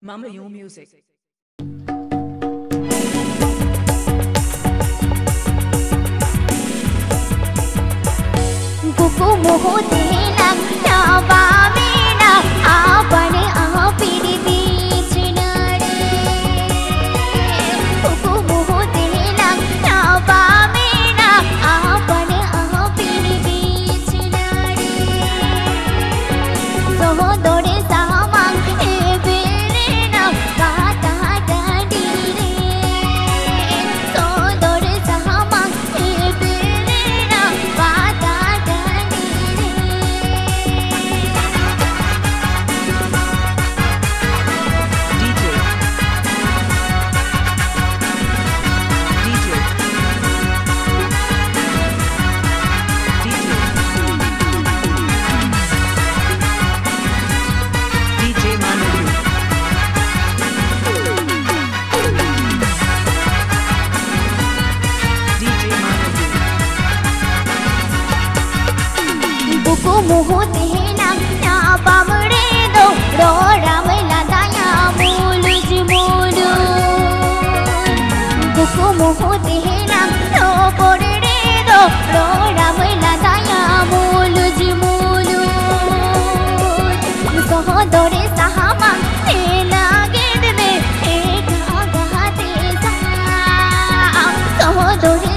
Mama Yo Music. Kuku moho telam na vaame na aapane aapidi beechnade. Kuku moho telam na vaame na aapane aapidi beechnade. Soho बुकु मोहते लग्ना बामडे दो रो रामला दाया मूलुज मूलु बुकु मोहते लग्ना पोरडे दो रो रामला दाया मूलुज मूलु सहोदरे सामा हे लागे दे हे गागाते सा सहोदरे सामा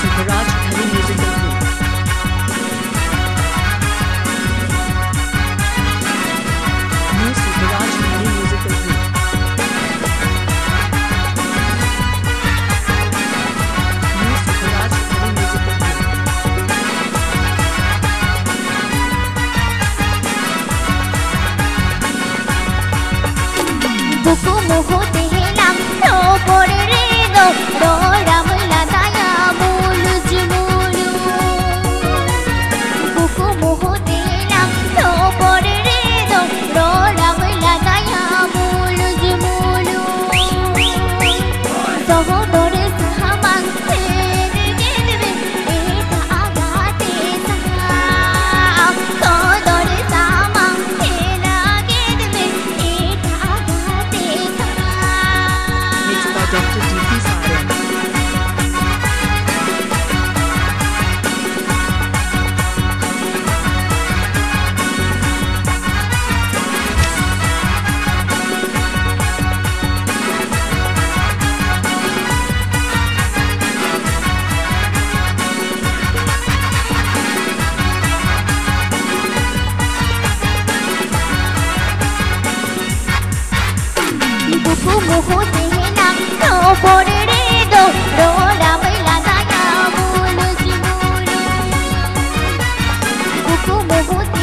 Sukhraj Hari musical group new Sukhraj Hari musical group new Sukhraj Hari musical group बुको मोहते हैं नाम तो बोरे रे गो by Dr. D.P. Saran. बुकु मोहते लग्नो Me gusta